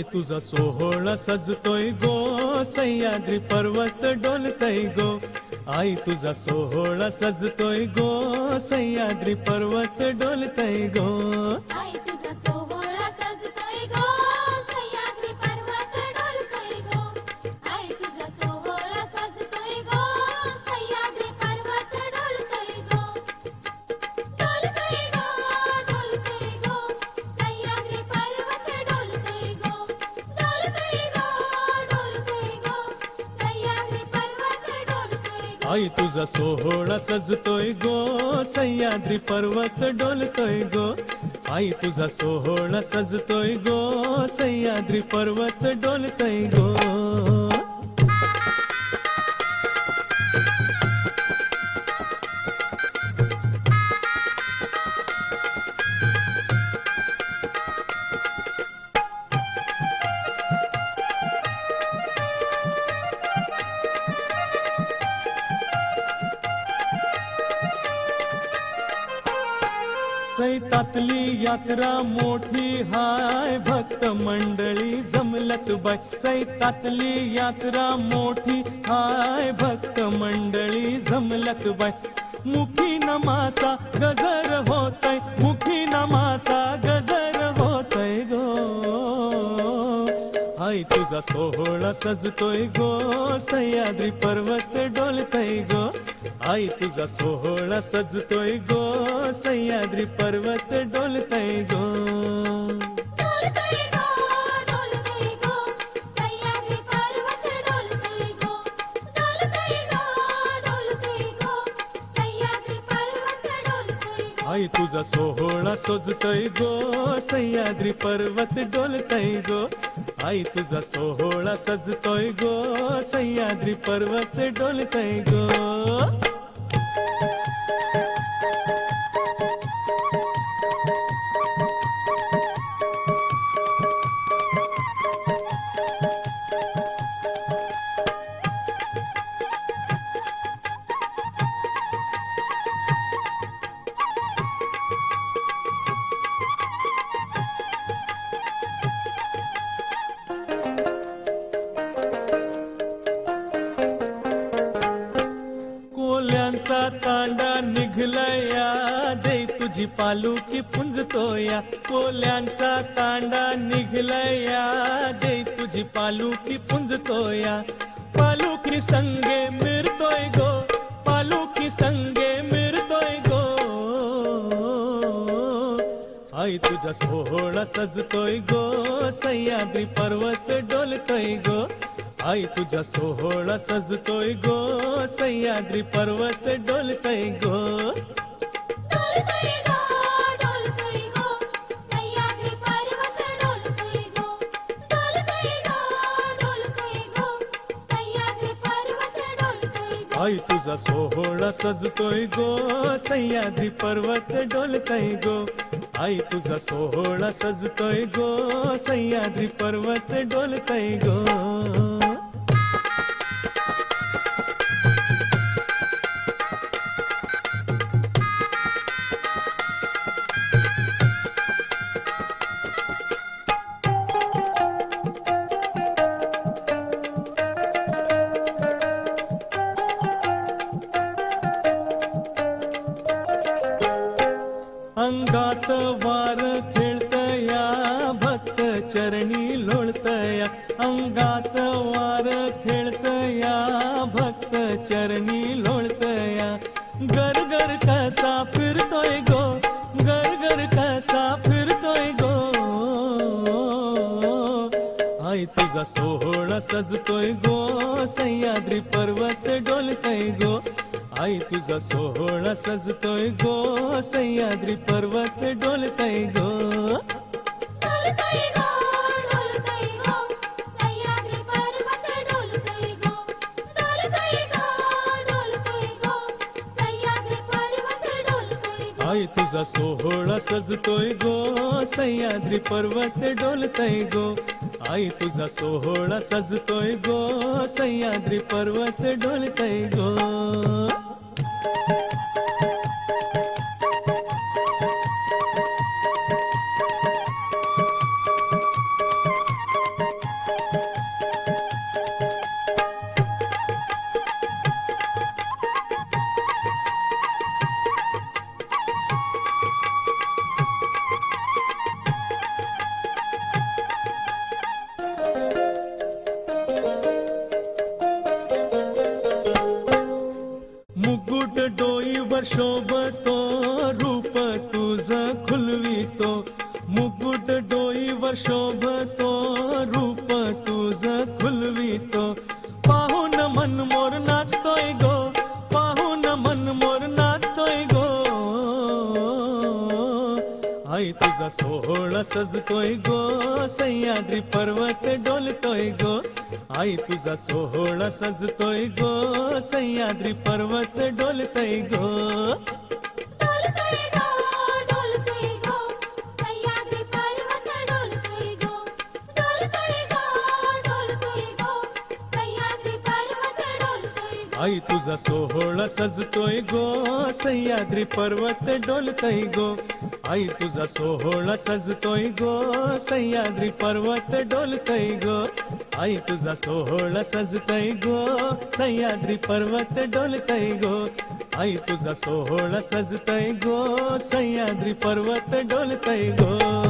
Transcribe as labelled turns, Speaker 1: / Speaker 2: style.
Speaker 1: आई तुझा सोहळा सजतोय गो. सह्याद्री पर्वत डोलतय गो. आई तुझा सोहळा सजतोय गो. सह्याद्री पर्वत डोलतय गो.
Speaker 2: आई तुझा सोहळा सजतोय गो, सह्याद्री पर्वत डोलतोय गो. आई तुझा सोहळा सजतोय गो, सह्याद्री पर्वत डोलतोय गो.
Speaker 1: सैतातली यात्रा मोठी हाय, भक्त मंडळी जमलत बाय सैतातली यात्रा मोठी हाय, भक्त मंडळी जमलत बस। मुखी नमाचा गजर होतय मुखी नमाचा तुझा सोहळा सजतोय गो, सह्याद्री पर्वत डोलतय गो. आई तुझा सोहळा सजतोय गो, सह्याद्री पर्वत डोलतय गो. आई तुझा सोहळा सजतोय गो, सह्याद्री पर्वत डोलतय गो. आई तुझा सोहळा सजतोय गो, सह्याद्री पर्वत डोलतय गो. दे तुझी पालुकी पुंजतोया कोल्यांचा तांडा निघलया दे तुझी पालुकी पुंजतोया पालुकी संगे मिरतोय गो पालुकी संगे मिरतोय गो। आई तुझा सोहळा सजतोय गो, सह्याद्री पर्वत डोलतोय गो। आई तुझा सोहळा सजतोय गो, सह्याद्री पर्वत डोलतोय गो।
Speaker 2: डोलतोय
Speaker 1: आई तुझा सोहळा सजतोय गो सह्याद्री पर्वत डोलतय गो. आई तुझा सोहळा सजतोय गो सह्याद्री पर्वत डोलतोय गो. अंगात वार खेळतया भक्त चरणी लोळतया अंगात वार खेळतया भक्त चरणी लोळतया गरगर कसा फिरतोय गो गरगर कसा फिरतोय गो। आई तुझा सोहळा सजतोय गो, सह्याद्री पर्वत डोलतय गो। आई तुझा सोहळा सजतोय गो सह्याद्री पर्वत डोलतय गो।
Speaker 2: डोलतोय गो डोलतोय गो सह्याद्री पर्वत डोलतोय गो। डोलतोय गो गो सह्याद्री पर्वत डोलतोय गो।
Speaker 1: आई तुझा सोहळा सजतोय गो सह्याद्री पर्वत डोलतय गो। आई तुझा सोहळा सजतोय गो सह्याद्री पर्वत डोलतय गो। तुझा सोहळा सजतोय गो सह्याद्री पर्वत डोलतोय गो. आई तुझा सोहळा सजतोय गो सह्याद्री पर्वत डोलतोय गो. आई तुझा सोहळा सजतोय गो सह्याद्री पर्वत डोलतोय गो. आई तुझा सोहळा सजतोय गो, सह्याद्री पर्वत डोलतय गो। आई तुझा सोहळा तई गो, सह्याद्री पर्वत डोलतय गो। आई तुझा सोहळा सजतोय गो, सह्याद्री पर्वत डोलतय गो।